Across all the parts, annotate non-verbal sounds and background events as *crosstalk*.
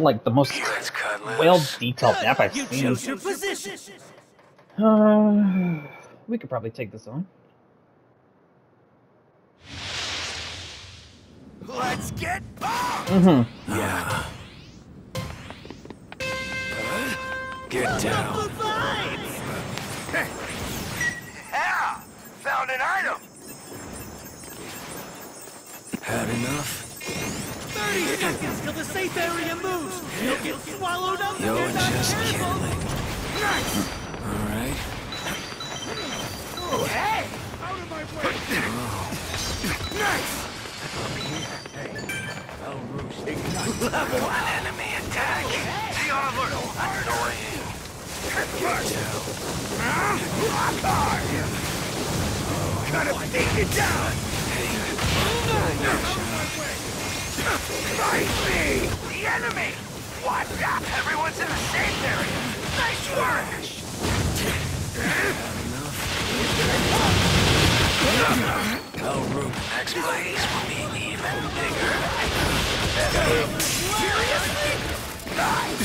like the most Let's cut loose. well detailed map I've You seen. chose your position. Uh, we could probably take this on. Let's get bombed. Mm-hmm. Yeah. Get down. The vibes. Yeah! Found an item! Had enough? 30 seconds till the safe area moves. You'll get swallowed up if You're just careful. kidding. Nice! Alright. Oh, hey! Out of my way! Nice! An enemy attack. Be on alert! Annoying. Gotta take it down! Fight me! The enemy! Out! Everyone's in the safe area! Nice work! Next place will be even bigger. Seriously? Nice!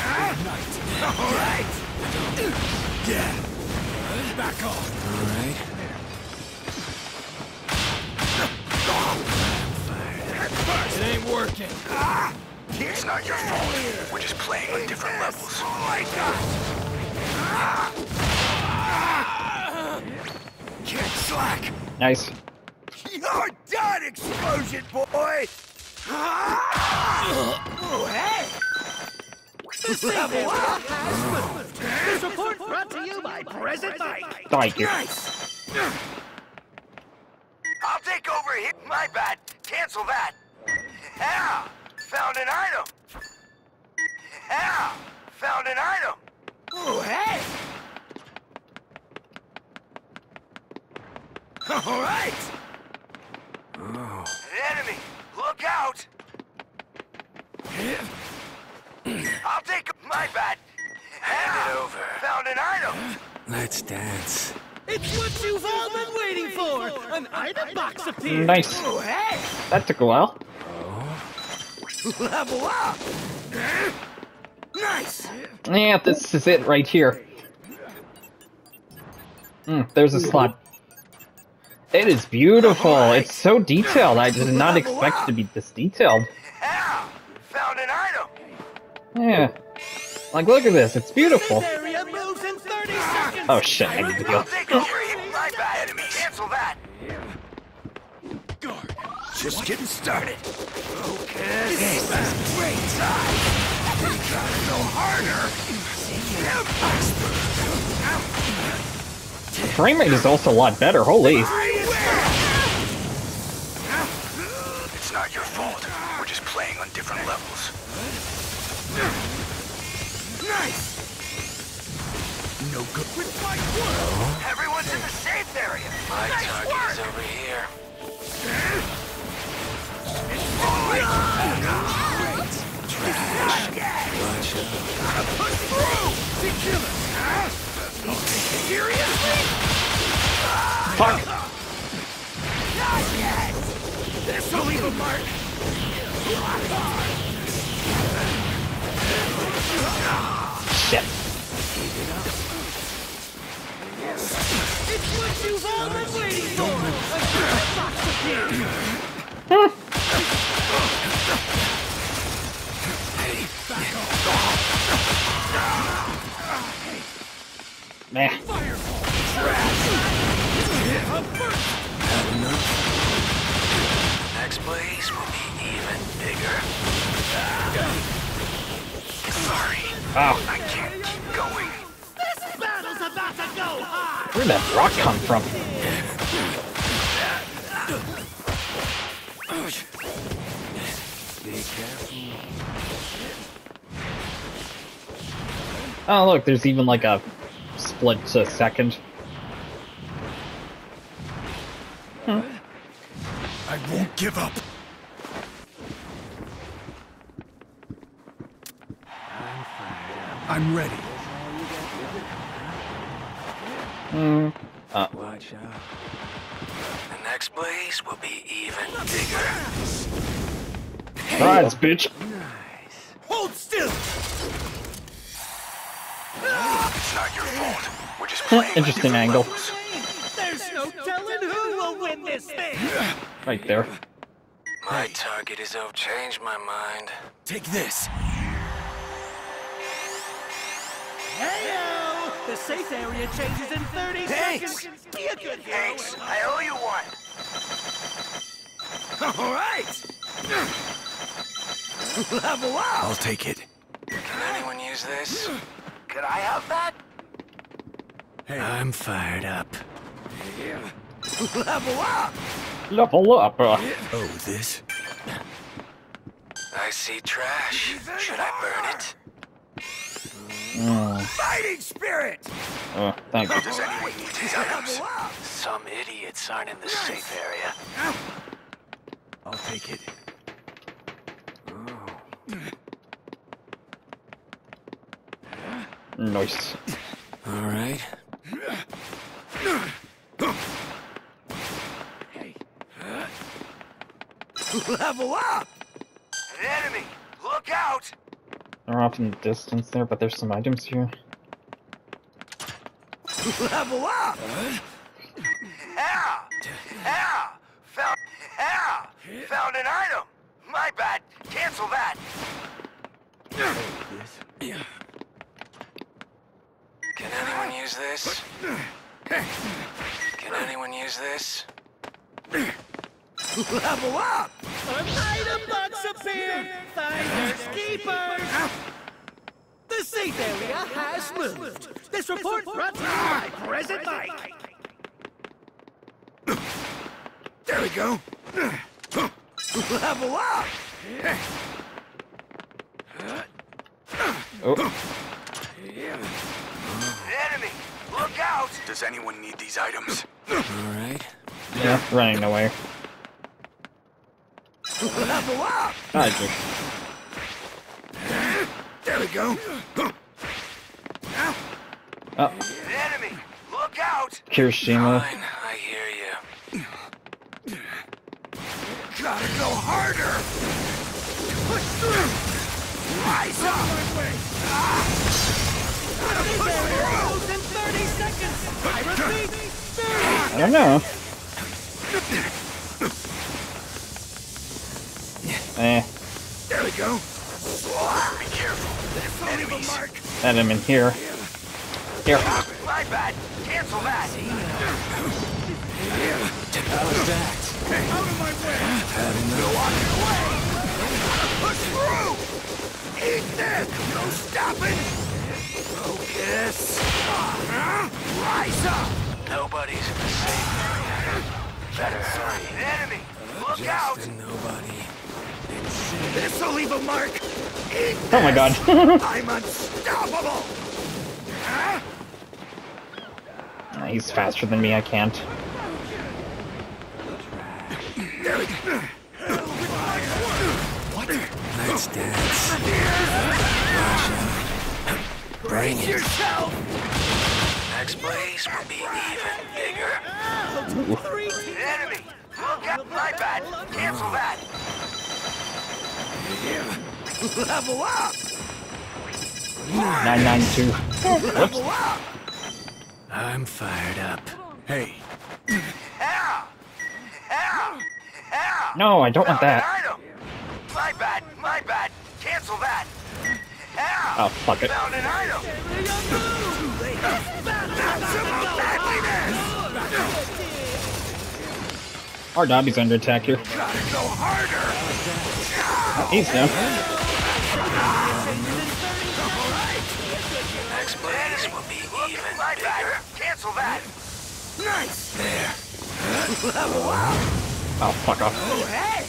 Huh? All right! Back off. Not your fault. We're just playing on different levels. Like Can't slack! Nice. You're done, explosion boy! Oh, hey! Level up has. This report brought to you by Present Mike. Thank you. Nice! I'll take over here. My bad. Cancel that. Yeah! Found an item! Yeah! Found an item! Oh, hey! All right! Oh. An Enemy! Look out! I'll take my bad. Hand it over. Found an item! Let's dance. It's what you've all been waiting for. An item box appeared. Nice. Oh, hey! That took a while. Oh. Level up! Yeah, this is it right here. Mm, there's a slot. It is beautiful. It's so detailed. I did not expect it to be this detailed. Yeah! Found an item! Yeah. Like, look at this. It's beautiful. Safe area moves in 30 seconds. Oh shit, I need to go. Cancel that. Just getting started. Focus. Great. We gotta go harder. Frame rate is also a lot better. Holy. It's not your fault. We're just playing on different levels. Nice. No good with my work. Everyone's in the safe area. My nice target work. is over here. Watch out. Push through. Be killing. Huh? Seriously? Fuck. Not yet. This will leave a mark. Shit. It's what you've all been waiting for. Item box appeared. Meh. Next place will be even bigger. Sorry, Oh, I can't keep going. This battle's about to go hard. where'd that rock come from? Be careful. Oh, look, there's even like a split to second. I won't give up. I'm ready. Hmm. Uh, Watch out. The next place will be even bigger. Rise, bitch. Nice. Hold Hold still! It's not your fault. We're just playing Interesting angle. levels. There's no telling who will win this thing! Right there. My target is over. Change my mind. Take this. Heyo! The safe area changes in 30 Thanks. seconds. Be a good hero. Thanks. I owe you one. All right. Level up. I'll take it. Can anyone use this? Could I have that? Hey. I'm fired up. Level up. Level up. Uh, Oh, this? I see trash. Should I burn it? mm, Fighting spirit. uh, thank you. Does anyone need these items? Some idiots aren't in the safe area. I'll take it. Nice. All right. *laughs* Level up. An enemy. Look out. They're off in the distance there, but there's some items here. *laughs* Level up. Yeah. Yeah. Found. Yeah. Found an item. My bad. Cancel that. Can anyone use this? Can anyone use this? Level up. An item box appeared. Finders keepers. The safe area has moved. This report brought to you by Present Mike. There we go. Level up. Oh, An enemy. Look out. Does anyone need these items? All right. yeah, running away. Level up. I just There we go. oh, enemy. Look out. Kirishima. Fine, I hear you. Gotta go harder. Push through. Rise up. I don't know. Eh, There we go. Be careful. Enemies. Mark. let him in here. Here. My bad. Cancel that. Out of my way. Go on your way. Push through. Eat this. No stopping. Focus. Huh? Rise up. Nobody's in the safe area. Better hurry. An enemy. Look out. nobody. This'll leave a mark. Eat Oh my god. *laughs* I'm unstoppable. Huh? He's faster than me, I can't. There we go. What? Let's dance. Bring it. Yourself. Next place will be even bigger. Three. An enemy. Look out. My bad. Cancel that. Level up. 992. Level up. I'm fired up. Hey. No, I don't want that. an item. My bad. My bad. Cancel that. Oh, fuck it. Found an item. Maximum happiness. Our Dobby's under attack here. Gotta go harder. He's down. next place will be even My bigger. Cancel that. Nice. There. Level up. Oh, fuck off. Oh, hey.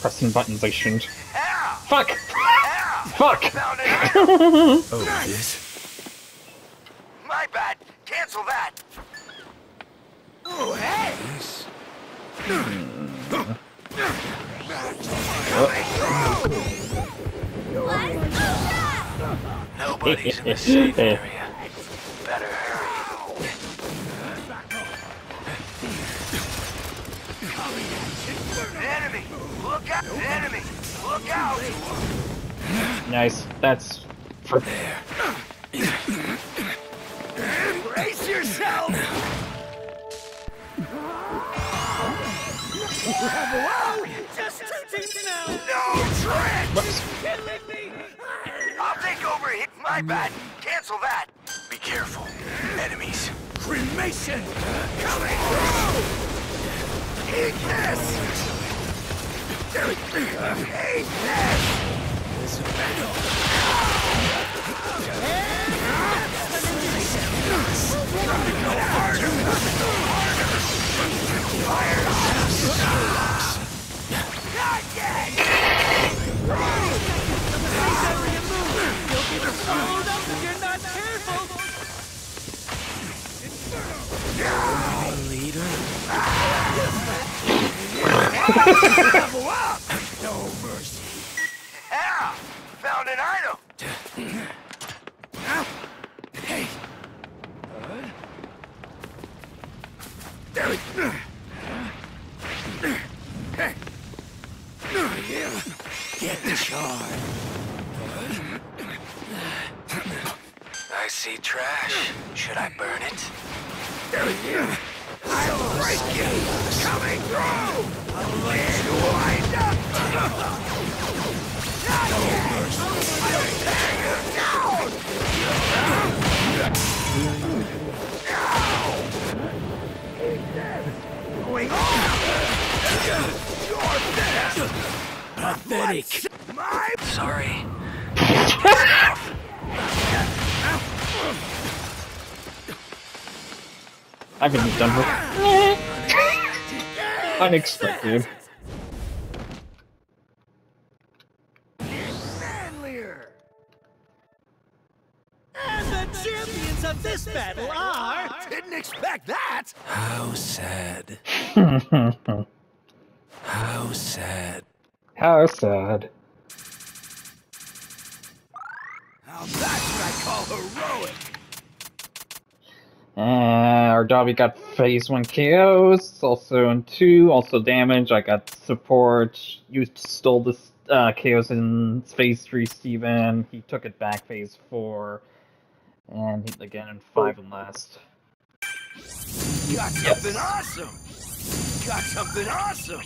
Pressing buttons I shouldn't. Yeah. Fuck! Yeah. Fuck! Found an item. *laughs* Oh, this? My bad. Cancel that. Oh, hey. This? Nobody's in the *laughs* safe area. Better hurry. Enemy. Look out. Enemy. Look out. Nice. That's Brace yourself! Whoa! Just two teams now! No trick! Killing me! I'll take over here. My bad. Cancel that. Be careful. Enemies. Cremation! Coming through! Eat this! Eat this! Not yet! Leader? *laughs* Level up! No mercy. Yeah! Found an item. Hey! Get the shard. I see trash. Should I burn it? I'll break you! Coming through! I'll let you wind up! Not yet! I can be done with. *laughs* Unexpected. And the champions of this battle are... Didn't expect that! How sad. *laughs* How sad. How sad. Now that's what I call heroic! Uh, our Dobby got phase 1 KOs, also in 2, also damage. I got support. You stole the uh, KOs in phase 3, Steven. He took it back phase 4. And he, again in 5 and last. Got something awesome! Got something awesome!